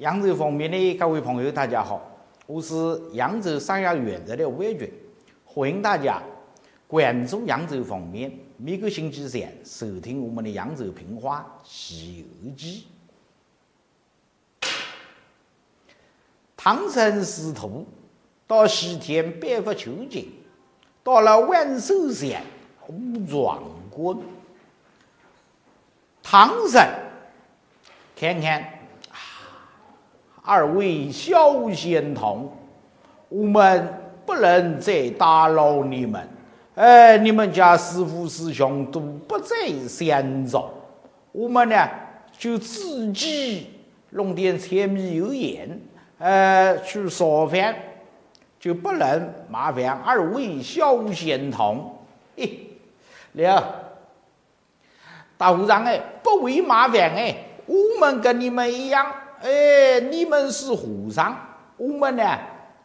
扬州方面的各位朋友，大家好，我是扬州商业原则的吴伟军，欢迎大家关注扬州方面，每个星期三收听我们的《扬州评话西游记》。唐僧师徒到西天拜佛求经，到了万寿山五庄观，唐僧看看。二位小仙童，我们不能再打扰你们。哎，你们家师傅师兄都不在山中，我们呢就自己弄点柴米油盐，呃，去烧饭，就不能麻烦二位小仙童。嘿，了，大和尚哎，不为麻烦哎，我们跟你们一样。哎，你们是和尚，我们呢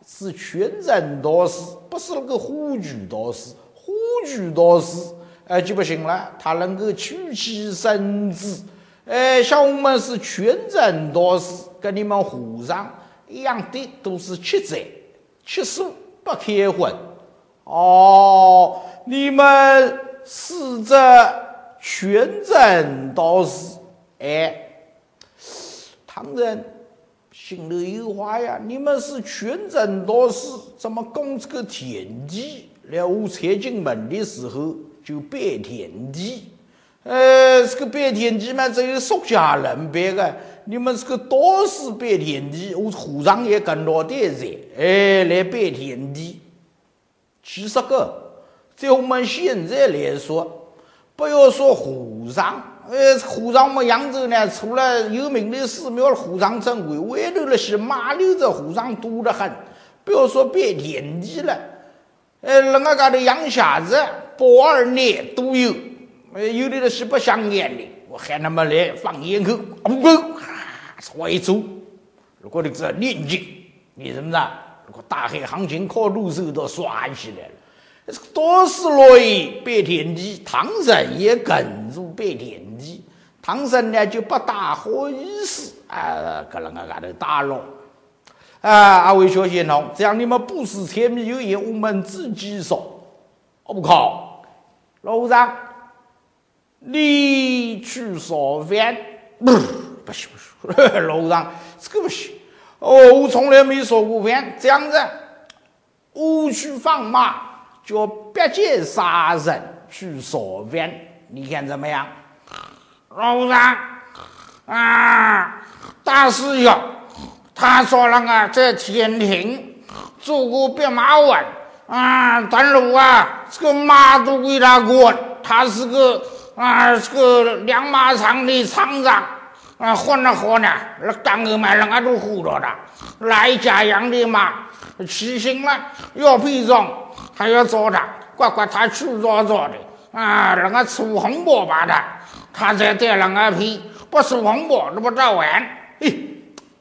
是全真大师，不是那个火炬大师。火炬大师哎就不行了，他能够取其绳子。哎，像我们是全真大师，跟你们和尚一样的，都是吃斋、吃素，不开荤。哦，你们是这全真大师，哎。唐人心里有话呀，你们是全真道士，怎么供这个天地？了我才进门的时候就拜天地，呃，这个拜天地嘛，只有俗家人拜的。你们这个道士拜天地，我和尚也跟老爹在，哎，来拜天地。其实个，在我们现在来说，不要说和尚。呃，和尚们扬州呢，除了有名的寺庙，和尚珍贵，外头那些马溜子和尚多得很。不要说拜天地了，呃，那个嘎头养瞎子、包二奶都有。呃，有的那些不香烟的，我喊他们来放烟口，不不，朝一走。如果你这念经，你什么呢？如果大海行情靠路手都刷起来了。这个多是乐意拜天地，唐僧也跟着拜天地。唐僧呢就不大好意思啊，搁那个嘎头打扰。啊，二位小仙童，这样你们不是柴米油盐，我们自己烧。我不靠，老和尚，你去烧饭？不，不行不行，老和尚，这个不行。哦，我从来没烧过饭。这样子，我去放马。叫别见杀人去烧饭，你看怎么样？老和尚啊，大师兄，他说了啊，在天庭做过弼马温啊，但是啊，这个马都归他管，他是个啊，这个两马场的厂长啊，混了好了，那当个买人家都糊涂的，来家养的嘛，骑行了要配种。还要找他，乖乖，他去找找的啊！那个出红包吧他，他在带那个皮，不出红包那不着玩。嘿，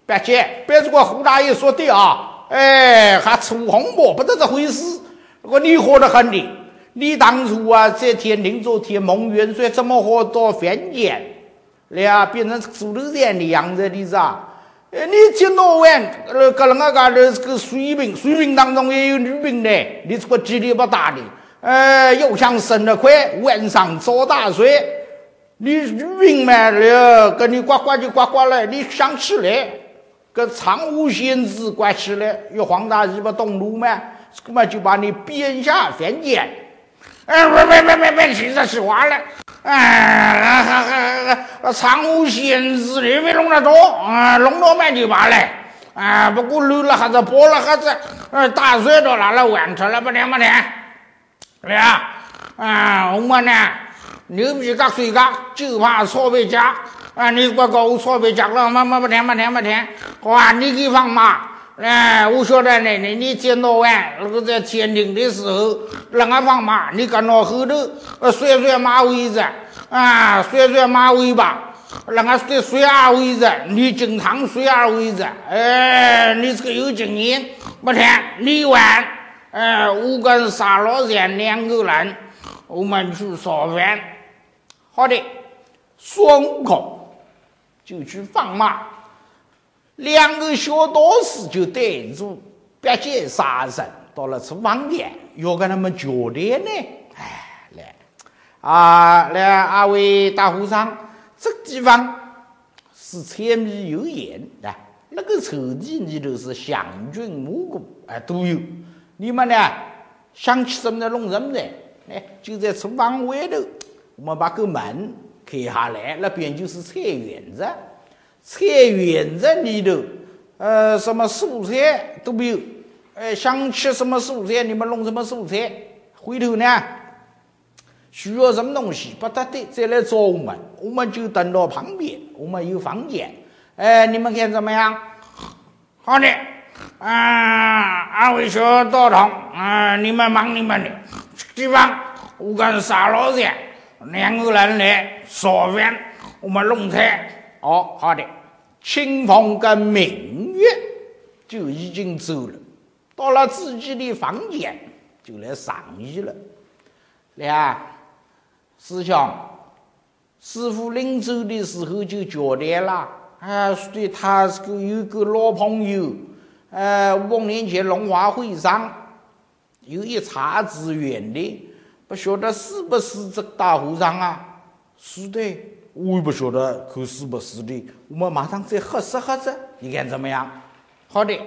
别急，别这个胡大爷说的啊！哎，还出红包不得这回事。如果你活得很的，你当初啊在天庭做天蒙元帅，怎么活到凡间，了变成猪头山的样子的是啊？哎，你听到完，呃，搁那个嘎头这个水兵，水兵当中也有女兵的，你这个几率不大的。呃，又想升得快，晚上早打睡，你女兵嘛了，跟你呱呱就呱呱了。你想起来，跟苍梧仙子关起来，有黄大姨不懂路嘛，这个嘛就把你贬下凡间。哎，别别别别别提这些话了。哎，苍梧仙子那边弄得多，啊，弄到满就罢了。啊，不过漏了哈子，剥了还是，呃，打水都拿来玩去了，不听不听。对啊，啊，我们呢，牛皮夹水夹，就怕错别夹。啊，你我搞我错别夹了，么么不听不听不听。哇，你给放嘛。哎，我晓得呢，你你见到完那个在天庭的时候，那个放马，你跟到后头，呃，甩甩马尾子，啊，甩甩马尾巴，那个甩甩二尾子，你经常甩二尾子，哎，你这个有经验，不听，你玩，哎，我跟沙老三两个人，我们去烧饭，好的，孙悟空就去放马。两个小道士就带着八戒、沙僧到了厨房间，要跟他们交代呢。哎，来，啊，来，二位大和尚，这个地方是柴米油盐啊，那个抽屉里头是香菌、蘑菇，哎，都有。你们呢，想吃什么弄什么的，哎，就在厨房外头，我们把个门开下来，那边就是菜园子。菜园子里头，呃，什么蔬菜都没有。呃，想吃什么蔬菜，你们弄什么蔬菜。回头呢，需要什么东西，不得的，再来找我们，我们就等到旁边，我们有房间。哎，你们看怎么样？好的。啊，二位小道童，啊，你们忙你们的。地方我跟沙老三两个人来烧饭，我们弄菜。哦，好的。清风跟明月就已经走了，到了自己的房间就来上衣了。来，师兄，师傅临走的时候就交代了，啊，说的他是个有个老朋友，呃，五年前龙华会上有一茶之缘的，不晓得是不是这大和尚啊？是的。我也不晓得，可是不是的？我们马上再核实核实，你看怎么样？好的，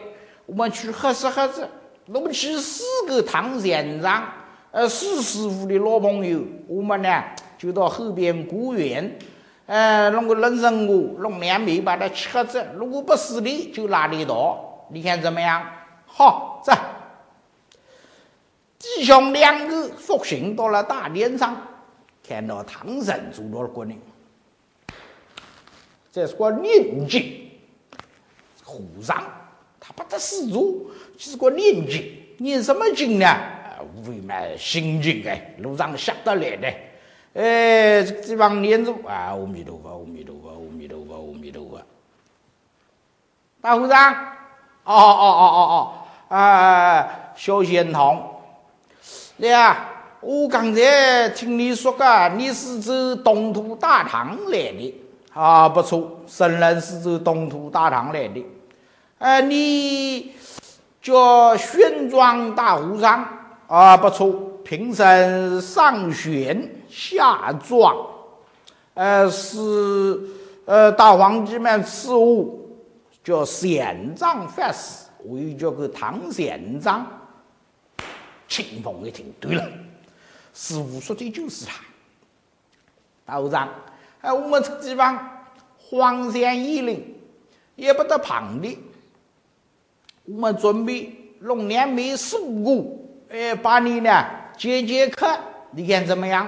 我们去核实核实。弄去四个唐县长，呃，四师傅的老朋友，我们呢就到后边果园，呃，弄个人参果，弄两枚把它吃着。如果不是的，就拉里刀。你看怎么样？好，走。弟兄两个复行到了大殿上，看到唐僧坐到了国内。这是个念经和尚，他不得施主，是个念经，念什么经呢？无非嘛心经哎，路上下得来的。哎，这个地方念着啊，阿弥陀佛，阿弥陀佛，阿弥陀佛，阿弥陀佛。大和尚，哦哦哦哦哦，啊，小仙童，你啊，我刚才听你说个，你是走东土大唐来的。啊，不错，圣人是走东土大唐来的。呃，你叫玄奘大和尚啊，不错，平生上玄下庄，呃，是呃大皇帝们赐我叫玄奘法师，我又叫个唐玄奘。清风一听，对了，师傅说的就是他，大和尚。哎，我们这个地方荒山野岭，也不得旁的。我们准备弄两枚树果，哎，把你呢解解渴，你看怎么样？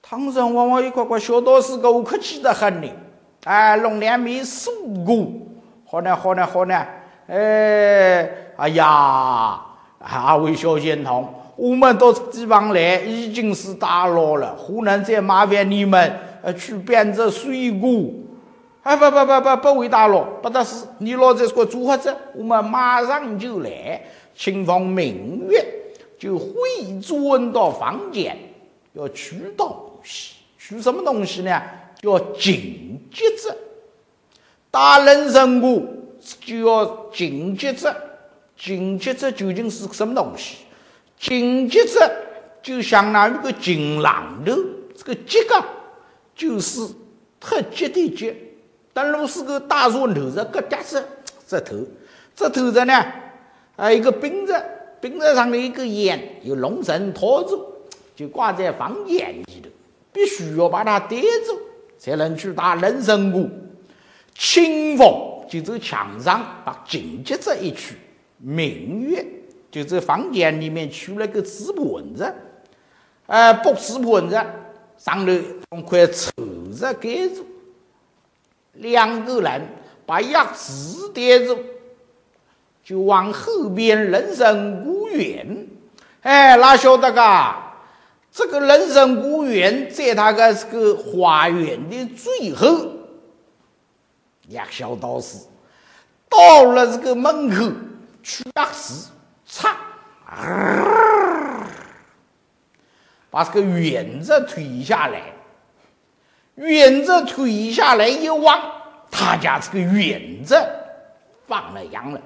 唐僧往往一块块小道士我客气得很呢。哎，弄两枚树果，好呢，好呢，好呢。哎，哎呀，二位小仙童，我们到这地方来已经是打扰了，不能再麻烦你们。呃，去编织水果，哎，不不不不，不为大佬，不得事。你老子是个组合子，我们马上就来。清风明月就会转到房间，要取东西，取什么东西呢？叫金桔子。打人参果就要金桔子，金桔子究竟是什么东西？金桔子就相当于个金榔头，这个桔个。就是特急的急，但如是个大船头上个夹子这头，这头上呢，啊一个柄子，柄子上的一个烟，有龙绳拖住，就挂在房间里头，必须要把它逮住，才能去打人参果。清风就在墙上把紧接着一曲，明月就在房间里面取了个瓷盘子，呃，不瓷盘子。上头用块绸子盖住，两个人把鸭子带住，就往后边人参果园。哎，哪晓得噶？这个人参果园在他个这个花园的最后。两小道士到了这个门口，取鸭子，擦。把这个院子推下来，远子推下来一望，他家这个远子放了羊了。